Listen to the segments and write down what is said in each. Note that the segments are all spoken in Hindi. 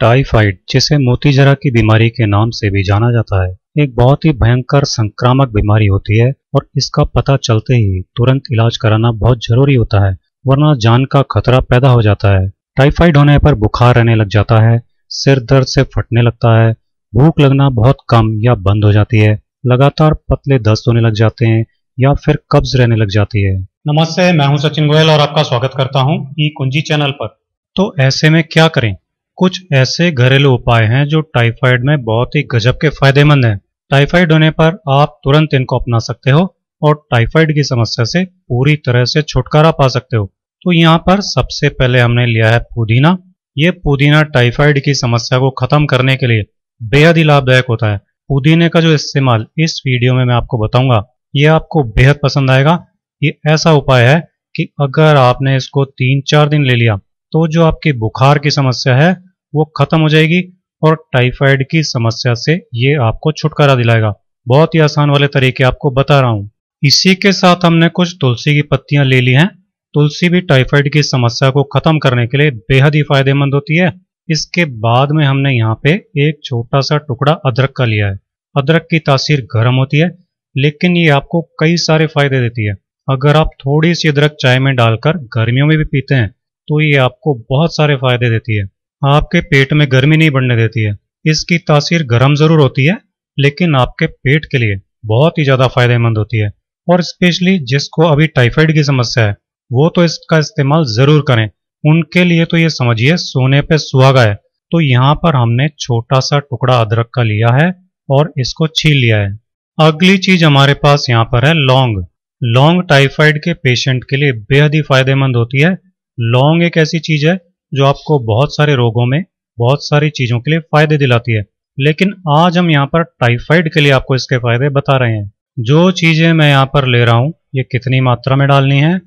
टाइफाइड जिसे मोतीजरा की बीमारी के नाम से भी जाना जाता है, एक बहुत ही भयंकर संक्रामक बीमारी होती है और इसका पता चलते ही तुरंत इलाज कराना बहुत ज़रूरी होता है, वरना जान का खतरा पैदा हो जाता है। टाइफाइड होने पर बुखार रहने लग जाता है, सिर दर्द से फटने लगता है, भूख लगना बहुत कम या बंद हो जाती है, लगातार पतले दस्त होने लग जाते हैं या फिर कब्ज रहने लग जाती है। नमस्ते, मैं हूँ सचिन गोयल और आपका स्वागत करता हूँ ई कुंजी चैनल पर। तो ऐसे में क्या करें? कुछ ऐसे घरेलू उपाय हैं जो टाइफाइड में बहुत ही गजब के फ़ायदेमंद हैं। टाइफाइड होने पर आप तुरंत इनको अपना सकते हो और टाइफाइड की समस्या से पूरी तरह से छुटकारा पा सकते हो। तो यहाँ पर सबसे पहले हमने लिया है पुदीना। ये पुदीना टाइफाइड की समस्या को खत्म करने के लिए बेहद ही लाभदायक होता है। पुदीने का जो इस्तेमाल इस वीडियो में मैं आपको बताऊँगा, ये आपको बेहद पसंद आएगा। ये ऐसा उपाय है कि अगर आपने इसको तीन चार दिन ले लिया तो जो आपकी बुखार की समस्या है वो खत्म हो जाएगी और टाइफाइड की समस्या से ये आपको छुटकारा दिलाएगा। बहुत ही आसान वाले तरीके आपको बता रहा हूँ। इसी के साथ हमने कुछ तुलसी की पत्तियाँ ले ली हैं। तुलसी भी टाइफाइड की समस्या को खत्म करने के लिए बेहद ही फ़ायदेमंद होती है। इसके बाद में हमने यहाँ पे एक छोटा सा टुकड़ा अदरक का लिया है। अदरक की तासीर गर्म होती है, लेकिन ये आपको कई सारे फ़ायदे देती है। अगर आप थोड़ी सी अदरक चाय में डालकर गर्मियों में भी पीते हैं तो ये आपको बहुत सारे फ़ायदे देती है। आपके पेट में गर्मी नहीं बढ़ने देती है। इसकी तासीर गर्म ज़रूर होती है, लेकिन आपके पेट के लिए बहुत ही ज़्यादा फ़ायदेमंद होती है। और स्पेशली जिसको अभी टाइफाइड की समस्या है, वो तो इसका इस्तेमाल ज़रूर करें। उनके लिए तो ये समझिए, सोने पे सुहागा है। तो यहाँ पर हमने छोटा सा टुकड़ा अदरक का लिया है और इसको छील लिया है। अगली चीज़ हमारे पास यहाँ पर है, लौंग। लौंग टाइफाइड के पेशेंट के लिए बेहद ही फ़ायदेमंद होती है। लौंग एक ऐसी चीज़ है जो आपको बहुत सारे रोगों में, बहुत सारी चीज़ों के लिए फ़ायदे दिलाती है। लेकिन आज हम यहाँ पर टाइफाइड के लिए आपको इसके फ़ायदे बता रहे हैं। जो चीज़ें मैं यहाँ पर ले रहा हूँ, ये कितनी मात्रा में डालनी है?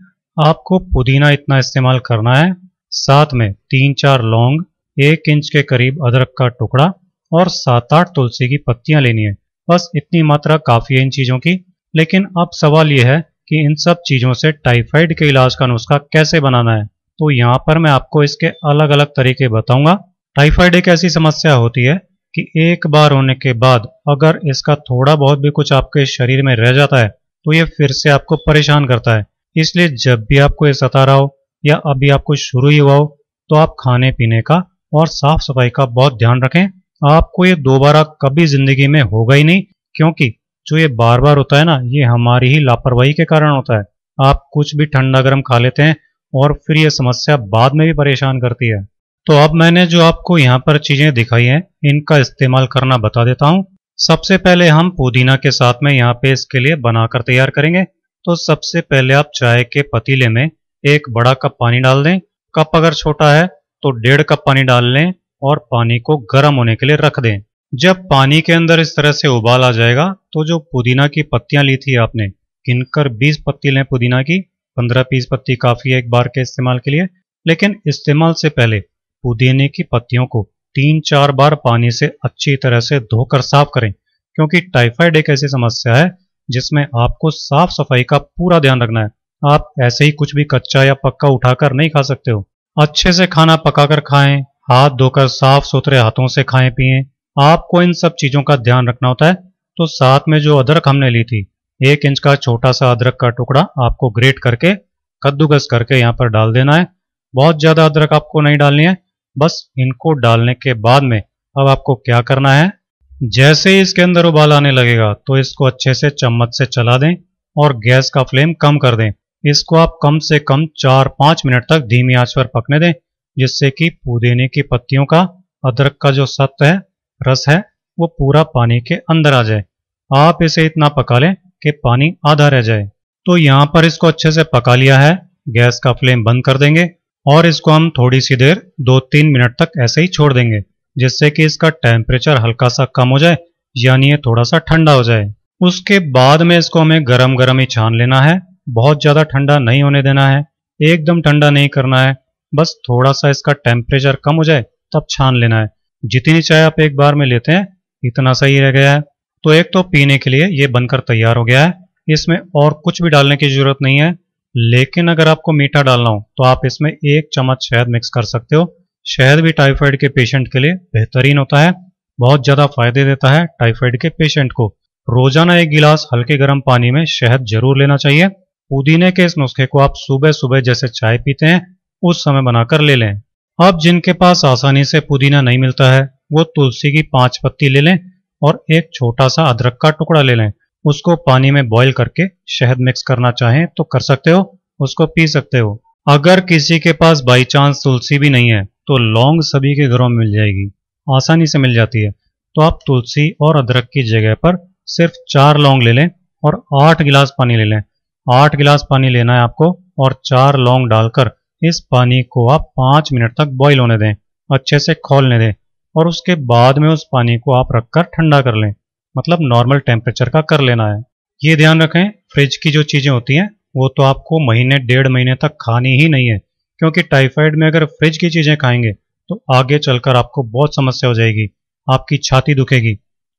आपको पुदीना इतना इस्तेमाल करना है। साथ में तीन चार लौंग, एक इंच के करीब अदरक का टुकड़ा और सात आठ तुलसी की पत्तियाँ लेनी है। बस इतनी मात्रा काफ़ी है इन चीज़ों की। लेकिन अब सवाल यह है कि इन सब चीज़ों से टाइफाइड के इलाज का नुस्खा कैसे बनाना है? तो यहाँ पर मैं आपको इसके अलग अलग तरीके बताऊँगा। टाइफाइड एक ऐसी समस्या होती है कि एक बार होने के बाद अगर इसका थोड़ा बहुत भी कुछ आपके शरीर में रह जाता है तो ये फिर से आपको परेशान करता है। इसलिए जब भी आपको ये सता रहा हो या अभी आपको शुरू ही हुआ हो तो आप खाने पीने का और साफ़ सफ़ाई का बहुत ध्यान रखें। आपको ये दोबारा कभी ज़िंदगी में होगा ही नहीं, क्योंकि जो ये बार बार होता है ना, ये हमारी ही लापरवाही के कारण होता है। आप कुछ भी ठंडा गर्म खा लेते हैं और फिर ये समस्या बाद में भी परेशान करती है। तो अब मैंने जो आपको यहाँ पर चीज़ें दिखाई हैं, इनका इस्तेमाल करना बता देता हूँ। सबसे पहले हम पुदीना के साथ में यहाँ पे इसके लिए बनाकर तैयार करेंगे। तो सबसे पहले आप चाय के पतीले में एक बड़ा कप पानी डाल दें। कप अगर छोटा है तो डेढ़ कप पानी डाल लें और पानी को गर्म होने के लिए रख दें। जब पानी के अंदर इस तरह से उबाल आ जाएगा तो जो पुदीना की पत्तियाँ ली थी आपने गिनकर 20 पत्ती लें पुदीना की पंद्रह पीस पत्ती काफ़ी है एक बार के इस्तेमाल के लिए, लेकिन इस्तेमाल से पहले पुदीने की पत्तियों को तीन चार बार पानी से अच्छी तरह से धोकर साफ़ करें, क्योंकि टाइफाइड एक ऐसी समस्या है जिसमें आपको साफ़ सफ़ाई का पूरा ध्यान रखना है। आप ऐसे ही कुछ भी कच्चा या पक्का उठाकर नहीं खा सकते हो। अच्छे से खाना पकाकर खाएँ, हाथ धोकर साफ़ सुथरे हाथों से खाएँ, पिए। आपको इन सब चीज़ों का ध्यान रखना होता है। तो साथ में जो अदरक हमने ली थी एक इंच का छोटा सा अदरक का टुकड़ा आपको ग्रेट करके, कद्दूकस करके यहाँ पर डाल देना है। बहुत ज़्यादा अदरक आपको नहीं डालनी है। बस इनको डालने के बाद में अब आपको क्या करना है? जैसे ही इसके अंदर उबाल आने लगेगा तो इसको अच्छे से चम्मच से चला दें और गैस का फ्लेम कम कर दें। इसको आप कम से कम चार पाँच मिनट तक धीमी आँच पर पकने दें, जिससे कि पुदीने की पत्तियों का अदरक का जो सत्व है, रस है, वो पूरा पानी के अंदर आ जाए। आप इसे इतना पका लें कि पानी आधा रह जाए। तो यहाँ पर इसको अच्छे से पका लिया है। गैस का फ्लेम बंद कर देंगे और इसको हम थोड़ी सी देर दो तीन मिनट तक ऐसे ही छोड़ देंगे, जिससे कि इसका टेम्परेचर हल्का सा कम हो जाए, यानी ये थोड़ा सा ठंडा हो जाए। उसके बाद में इसको हमें गरम गरम ही छान लेना है। बहुत ज़्यादा ठंडा नहीं होने देना है। एकदम ठंडा नहीं करना है। बस थोड़ा सा इसका टेम्परेचर कम हो जाए, तब छान लेना है। जितनी चाय आप एक बार में लेते हैं, इतना सही रह गया है। तो एक तो पीने के लिए ये बनकर तैयार हो गया है। इसमें और कुछ भी डालने की ज़रूरत नहीं है। लेकिन अगर आपको मीठा डालना हो तो आप इसमें एक चम्मच शहद मिक्स कर सकते हो। शहद भी टाइफाइड के पेशेंट के लिए बेहतरीन होता है। बहुत ज़्यादा फ़ायदे देता है टाइफाइड के पेशेंट को। रोज़ाना एक गिलास हल्के गर्म पानी में शहद ज़रूर लेना चाहिए। पुदीने के इस नुस्खे को आप सुबह सुबह जैसे चाय पीते हैं, उस समय बनाकर ले लें। अब जिनके पास आसानी से पुदीना नहीं मिलता है, वो तुलसी की पाँच पत्ती ले लें। और एक छोटा सा अदरक का टुकड़ा ले लें। उसको पानी में बॉईल करके शहद मिक्स करना चाहें तो कर सकते हो, उसको पी सकते हो। अगर किसी के पास बाई चांस तुलसी भी नहीं है तो लौंग सभी के घरों में मिल जाएगी, आसानी से मिल जाती है। तो आप तुलसी और अदरक की जगह पर सिर्फ़ चार लौंग ले लें और आठ गिलास पानी ले लें। आठ गिलास पानी लेना है आपको और चार लौंग डालकर इस पानी को आप पाँच मिनट तक बॉईल होने दें, अच्छे से खोलने दें। और उसके बाद में उस पानी को आप रखकर ठंडा कर लें। मतलब नॉर्मल टेम्परेचर का कर लेना है। ये ध्यान रखें फ्रिज की जो चीज़ें होती हैं, वो तो आपको महीने, डेढ़ महीने तक खानी ही नहीं है। क्योंकि टाइफाइड में अगर फ्रिज की चीज़ें खाएँगे तो आगे चलकर आपको बहुत समस्या हो जाएगी। आपकी छाती दुखेगी,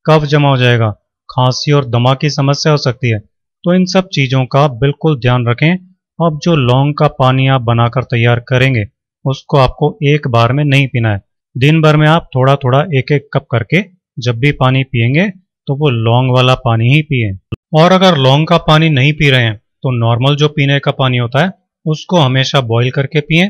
कफ जमा हो जाएगा, खांसी और दमा की समस्या हो सकती है। तो इन सब चीज़ों का बिल्कुल ध्यान रखें। अब जो लौंग का पानी आप बनाकर तैयार करेंगे, उसको आपको एक बार में नहीं पीना है। दिन भर में आप थोड़ा थोड़ा एक एक कप करके जब भी पानी पियेंगे तो वो लौंग वाला पानी ही पिए। और अगर लौंग का पानी नहीं पी रहे हैं तो नॉर्मल जो पीने का पानी होता है, उसको हमेशा बॉईल करके पिए।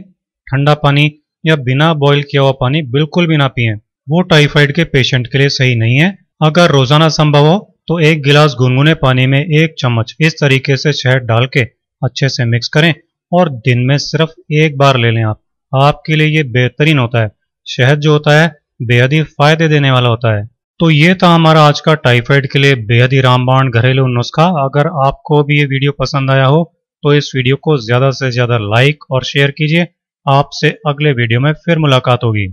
ठंडा पानी या बिना बॉईल किया हुआ पानी बिल्कुल भी ना पिए। वो टाइफाइड के पेशेंट के लिए सही नहीं है। अगर रोज़ाना संभव हो तो एक गिलास गुनगुने पानी में एक चम्मच इस तरीके से शहद डाल के अच्छे से मिक्स करें। और दिन में सिर्फ़ एक बार ले लें आप। आपके लिए ये बेहतरीन होता है। शहद जो होता है, बेहद ही फ़ायदे देने वाला होता है। तो ये था हमारा आज का टाइफाइड के लिए बेहद ही रामबाण घरेलू नुस्खा। अगर आपको भी ये वीडियो पसंद आया हो तो इस वीडियो को ज़्यादा से ज़्यादा लाइक और शेयर कीजिए। आपसे अगले वीडियो में फिर मुलाकात होगी।